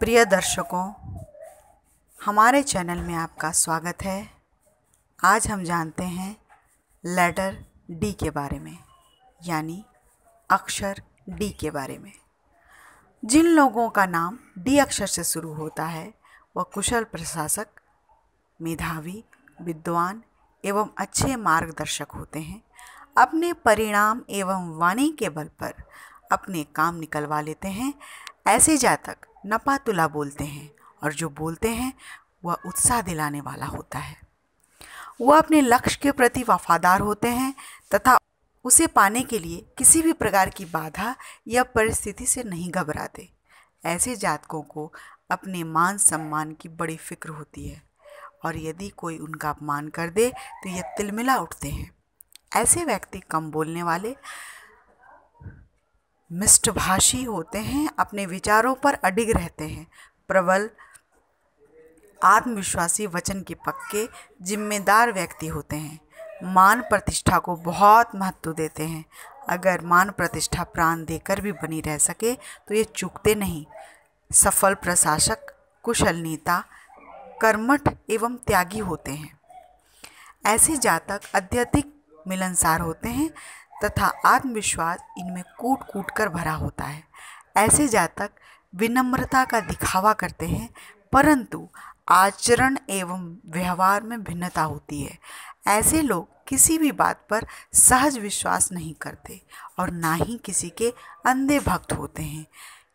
प्रिय दर्शकों हमारे चैनल में आपका स्वागत है। आज हम जानते हैं लेटर डी के बारे में, यानी अक्षर डी के बारे में। जिन लोगों का नाम डी अक्षर से शुरू होता है, वह कुशल प्रशासक, मेधावी, विद्वान एवं अच्छे मार्गदर्शक होते हैं। अपने परिणाम एवं वाणी के बल पर अपने काम निकलवा लेते हैं। ऐसे जातक नपा तुला बोलते हैं और जो बोलते हैं, वह उत्साह दिलाने वाला होता है। वह अपने लक्ष्य के प्रति वफादार होते हैं तथा उसे पाने के लिए किसी भी प्रकार की बाधा या परिस्थिति से नहीं घबराते। ऐसे जातकों को अपने मान सम्मान की बड़ी फ़िक्र होती है और यदि कोई उनका अपमान कर दे तो यह तिलमिला उठते हैं। ऐसे व्यक्ति कम बोलने वाले मिष्टभाषी होते हैं, अपने विचारों पर अडिग रहते हैं। प्रबल, आत्मविश्वासी, वचन के पक्के, जिम्मेदार व्यक्ति होते हैं। मान प्रतिष्ठा को बहुत महत्व देते हैं। अगर मान प्रतिष्ठा प्राण देकर भी बनी रह सके तो ये चूकते नहीं। सफल प्रशासक, कुशल नेता, कर्मठ एवं त्यागी होते हैं। ऐसे जातक अत्यधिक मिलनसार होते हैं। तथा आत्मविश्वास इनमें कूट कूट कर भरा होता है। ऐसे जातक विनम्रता का दिखावा करते हैं, परंतु आचरण एवं व्यवहार में भिन्नता होती है। ऐसे लोग किसी भी बात पर सहज विश्वास नहीं करते और ना ही किसी के अंधे भक्त होते हैं।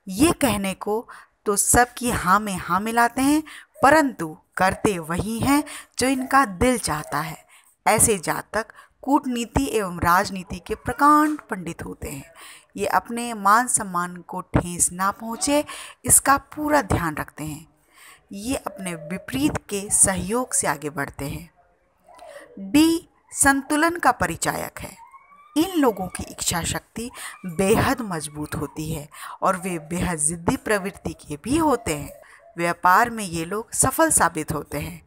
ये कहने को तो सबकी हाँ में हाँ मिलाते हैं, परंतु करते वही हैं जो इनका दिल चाहता है। ऐसे जातक कूटनीति एवं राजनीति के प्रकांड पंडित होते हैं। ये अपने मान सम्मान को ठेस ना पहुँचे, इसका पूरा ध्यान रखते हैं। ये अपने विपरीत के सहयोग से आगे बढ़ते हैं। डी, संतुलन का परिचायक है। इन लोगों की इच्छा शक्ति बेहद मज़बूत होती है और वे बेहद ज़िद्दी प्रवृत्ति के भी होते हैं। व्यापार में ये लोग सफल साबित होते हैं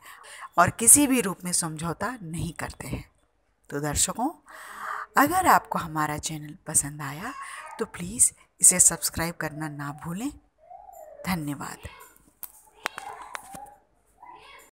और किसी भी रूप में समझौता नहीं करते हैं। तो दर्शकों, अगर आपको हमारा चैनल पसंद आया तो प्लीज़ इसे सब्सक्राइब करना ना भूलें। धन्यवाद।